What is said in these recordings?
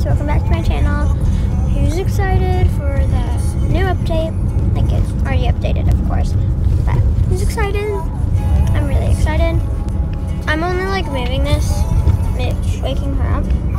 guys, welcome back to my channel. Who's excited for the new update? Like it's already updated of course. But who's excited? I'm really excited. I'm only like moving this, waking her up.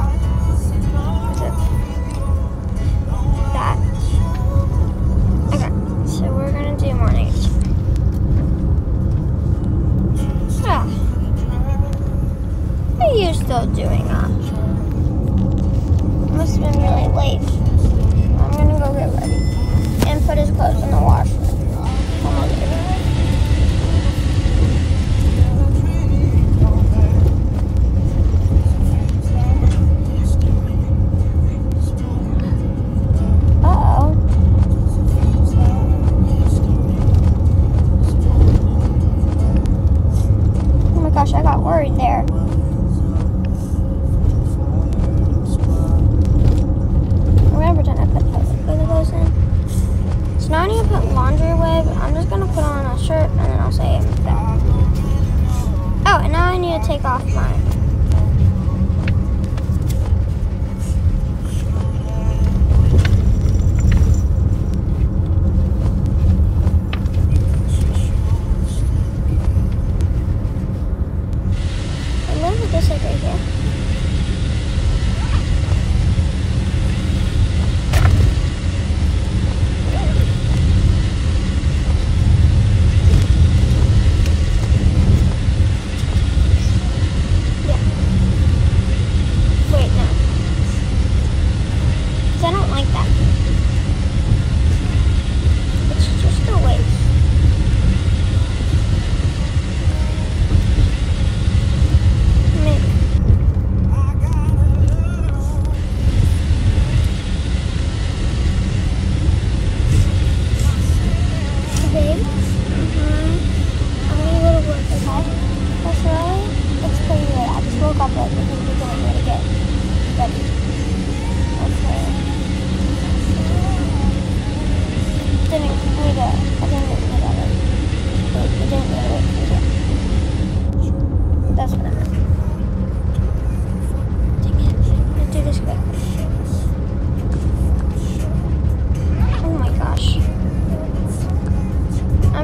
Gosh, I got worried there. Pretend I put toilet clothes in. So now I need to put laundry away, but I'm just gonna put on a shirt and then I'll say it. Oh, and now I need to take off mine.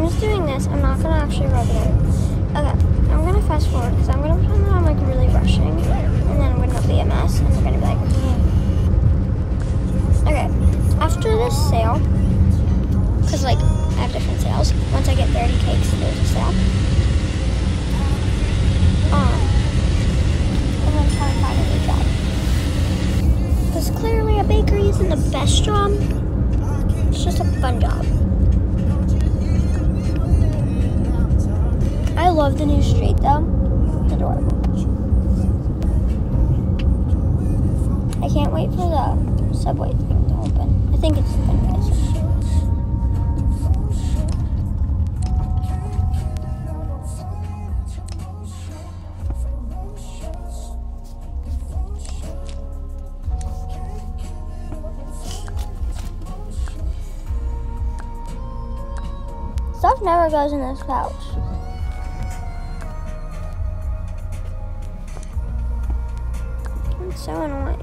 Just doing this. I'm not gonna actually rub it in. Okay, I'm gonna fast forward because I'm gonna pretend that I'm like really rushing, and then I'm gonna be a mess, and they're gonna be like, "Hmm." okay. After this sale, because like I have different sales. Once I get 30 cakes, there's a sale. Um, I'm and find a new job. Because clearly a bakery isn't the best job. It's just a fun job. Love the new street though. It's adorable. I can't wait for the subway thing to open. I think it's gonna be a. Stuff never goes in this couch. So annoying.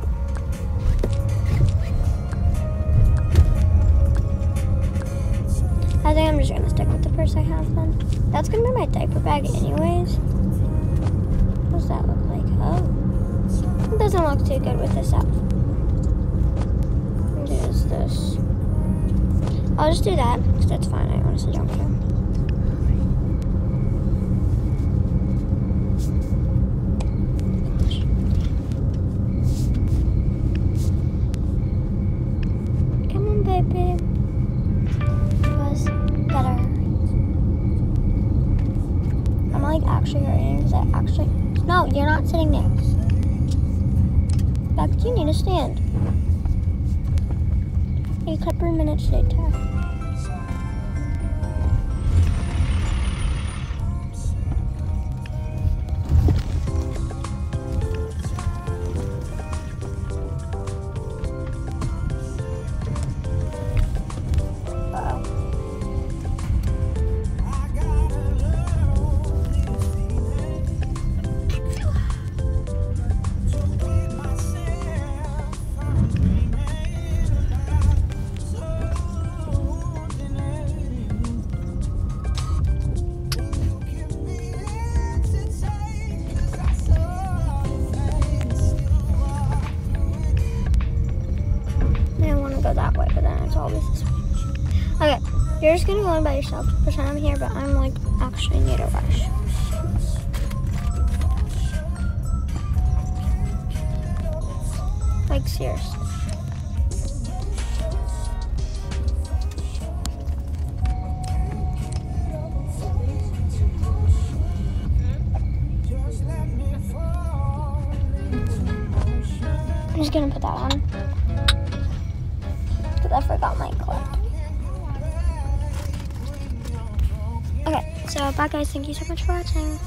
I think I'm just gonna stick with the purse I have then. That's gonna be my diaper bag anyways. What does that look like? Oh. It doesn't look too good with this outfit. What is this? I'll just do that, because that's fine. I honestly don't care. You're not sitting there. Beck, you need to stand. A couple minutes later. You're just gonna go in by yourself. Pretend I'm here, but I'm like actually need a rush. Like seriously. I'm just gonna put that on. Because I forgot my clip. Okay, so bye guys. Thank you so much for watching.